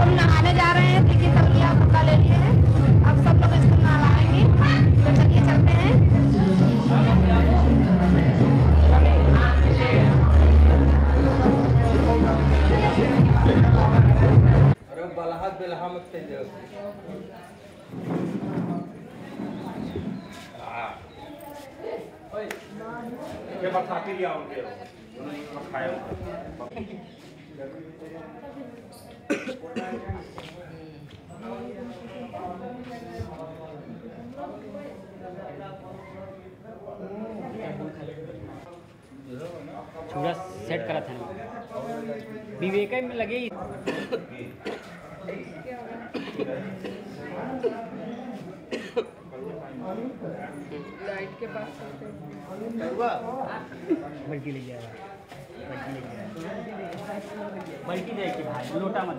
हम नहाने जा रहे हैं, देखिए सब लिया कपड़ा ले लिए हैं। अब सब लोग इसको नहलाएँगे। तो चलिए चलते हैं। अरे बेलहा लिया उनके उन्होंने खाया पूरा सेट करा था। विवेक में लगे ही। बल्कि ले जाएगा। बल्कि ले जाएगा। बल्कि जाएगी भाई लोटा मत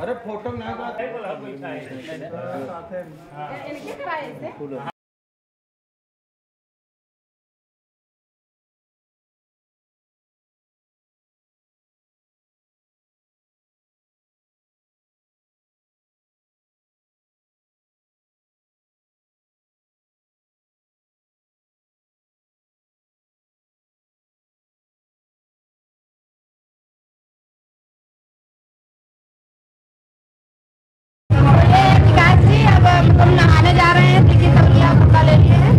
अरे फ़ोटो ना ले हैं।